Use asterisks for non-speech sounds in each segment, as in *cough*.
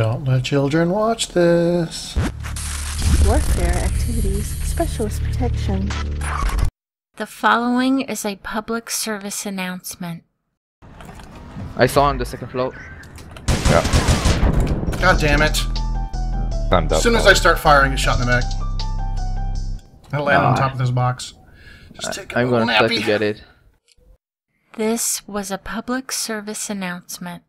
Don't let children watch this. Warfare activities, specialist protection. The following is a public service announcement. I saw on the second floor. God damn it. Timed As up. soon as I start firing, get shot in the back. I land on Ah. top of this box. Just take a I'm gonna try nappy. to get it. This was a public service announcement.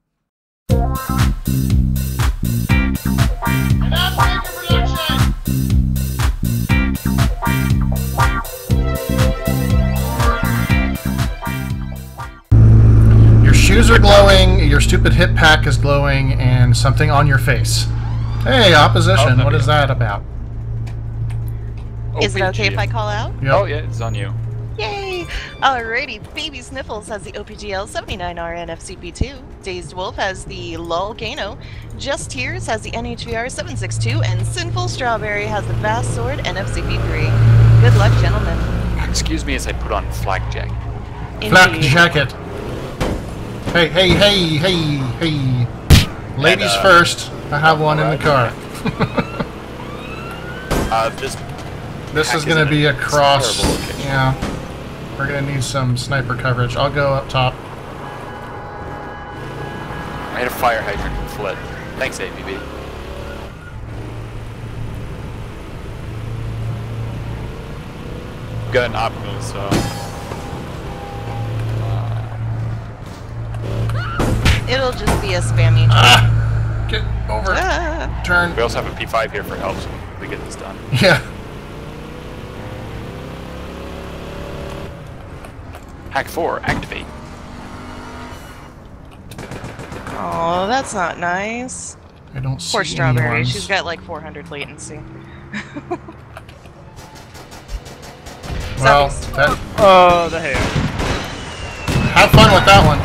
Glowing, your stupid hip pack is glowing, and something on your face. Hey, opposition, Oh, what that about? Is it okay if I call out? Yep. Oh yeah, it's on you. Yay! Alrighty, Baby Sniffles has the OPGL 79R NFCP2, Dazed Wolf has the LOL Gano, Just Tears has the NHVR 762, and Sinful Strawberry has the Vast Sword NFCP3. Good luck, gentlemen. Excuse me as I put on flak jacket. Flak jacket. Hey, hey, hey, hey, hey. Ladies And, uh, first. I have one in the car. *laughs* Uh, this This is going to be a cross. Yeah. We're going to need some sniper coverage. I'll go up top. I had a fire hydrant and fled. Thanks, APB. Got an optimal, so It'll just be a spammy. Ah! Get over. Ah. Turn. we also have a P5 here for help, so we get this done. *laughs* Yeah. Hack 4, activate. Oh, that's not nice. I don't see Poor Strawberry. anyone. She's got like 400 latency. Well, *laughs* that, Oh, the hair. have fun with that one.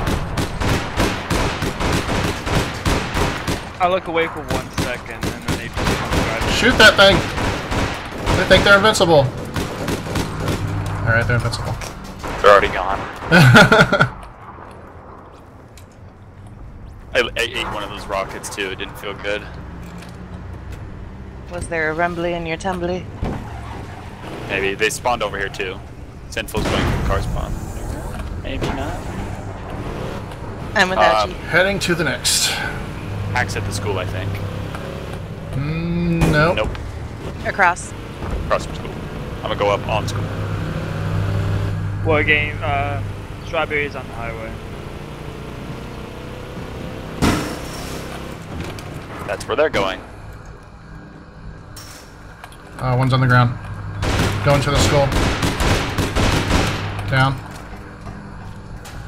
I look away for one second, and then they just come driving. Shoot that thing. They think they're invincible. Alright, they're invincible. They're already gone. *laughs* I, I ate one of those rockets too. It didn't feel good. Was there a rumbly in your tumbly? Maybe they spawned over here too. Sinful's going for car spawn. Maybe not. I'm without Um, you. Heading to the next. Hacks at the school, I think. Mm, nope. Nope. Across. Across from school. I'm gonna go up on school. What game? Uh, strawberries on the highway. That's where they're going. Uh, one's on the ground. Going to the school. Down.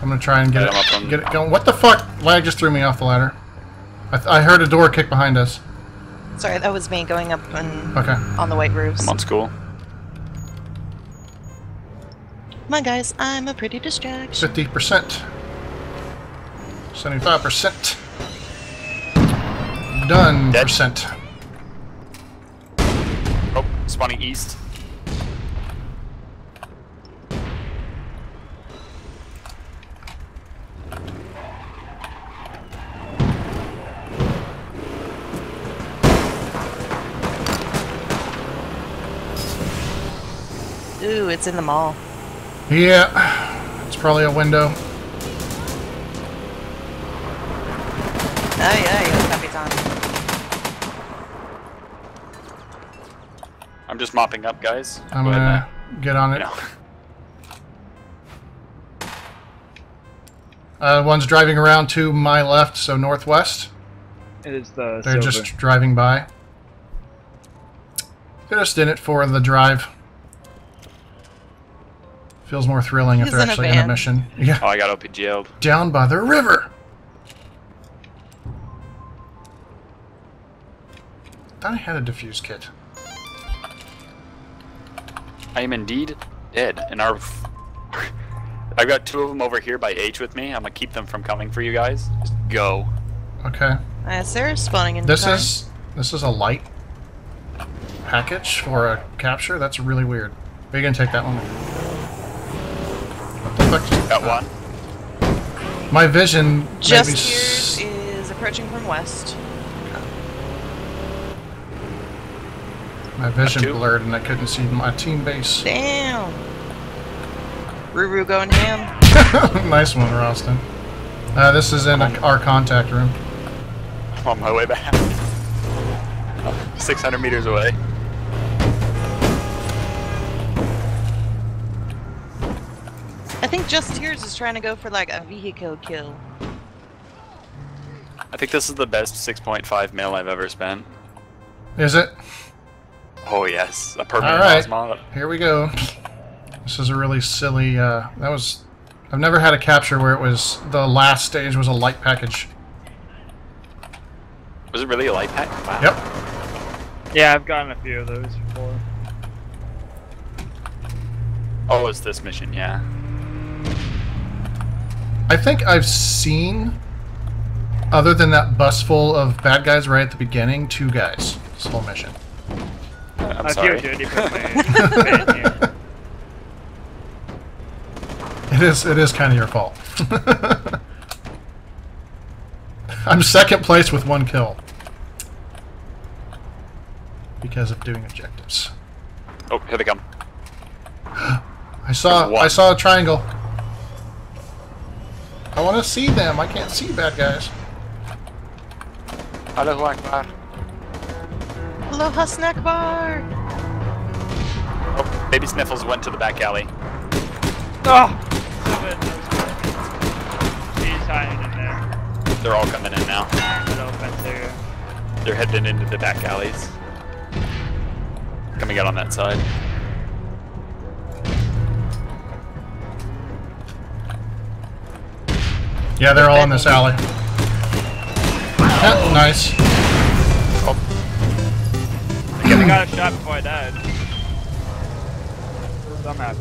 I'm gonna try and get Get him up it, on- get it going. What the fuck? Lag just threw me off the ladder. I, th I heard a door kick behind us. Sorry, that was me going up on, Okay. on the white roofs. I'm on school. Come on, guys. I'm a pretty distraction. 50%. 75%. Done Dead. percent. Oh, spawning east. Ooh, it's in the mall. Yeah. It's probably a window. Ay, ay, Capitan. I'm just mopping up, guys. I'm Go gonna get on it. You *laughs* know. Uh, one's driving around to my left, so northwest. It is the They're silver. just driving by. They're just in it for the drive. Feels more thrilling if they're in a actually in a mission. Yeah, Oh, I got OPGL'd. down by the river. Thought I had a diffuse kit. I am indeed dead. And our. *laughs* I've got two of them over here by H with me. I'm gonna keep them from coming for you guys. Just go. Okay, Uh, Sarah's spawning in this the is this is a light package for a capture. That's really weird. Are you gonna take that one? Got one. My vision. Just here's is approaching from west. My vision blurred and I couldn't see my team base. Damn. Ruru going ham. *laughs* nice one, Ruastin. Uh, this is in a, um, our contact room. I'm on my way back. *laughs* 600 meters away. Just Tears is trying to go for like a vehicle kill. I think this is the best 6.5 mil I've ever spent. Is it? Oh yes, a permanent All right. OSMAW. Here we go. This is a really silly. Uh, that was. I've never had a capture where it was the last stage was a light package. Was it really a light pack? Wow. Yep. Yeah, I've gotten a few of those before. Oh, it's this mission, yeah. I think I've seen, other than that bus full of bad guys right at the beginning, two guys. This whole mission. Uh, I'm I sorry. feel dirty put my fan here. It is. It is kind of your fault. *laughs* I'm second place with one kill because of doing objectives. Oh, here they come. *gasps* I saw. I saw a triangle. I want to see them. I can't see bad guys. Allahu Akbar. Aloha snack bar. Oh, baby Sniffles went to the back alley. Oh! He's hiding in there. They're all coming in now. That fence area. They're heading into the back alleys. Coming out on that side. Yeah, they're all in this alley. Yeah, nice. I got a shot before I died. I'm happy.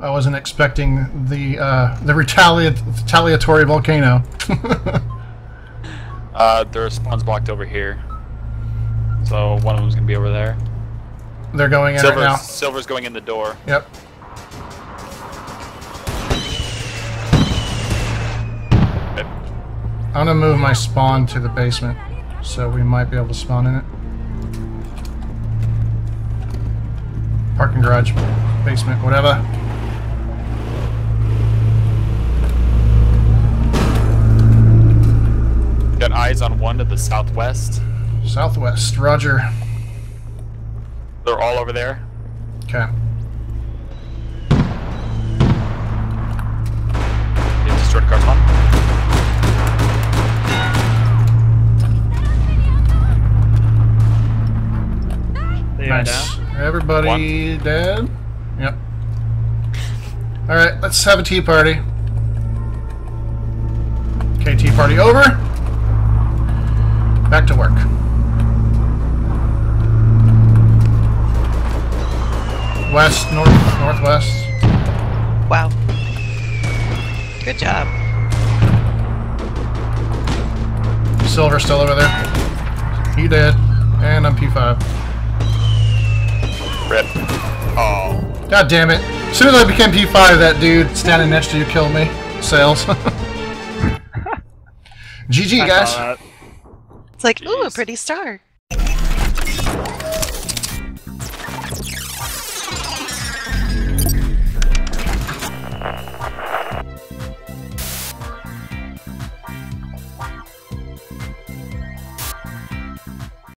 I wasn't expecting the uh, the retaliat retaliatory volcano. *laughs* Uh, their spawn's blocked over here. So one of them's gonna be over there. They're going in Silver's, right now. Silver's going in the door. Yep. Yep. I'm gonna move my spawn to the basement, so we might be able to spawn in it. Parking garage, basement, whatever. Got eyes on one to the southwest. Southwest, Roger. They're all over there. Okay. Nice. down. Everybody dead? Yep. Alright, let's have a tea party. Okay, tea party over. Back to work. West, north, northwest. Wow. Good job. Silver still over there. He dead. And I'm P5. Rip. Oh. God damn it. As soon as I became P5, that dude standing next to you killed me. Salez. *laughs* GG, guys. It's like, ooh, a pretty star.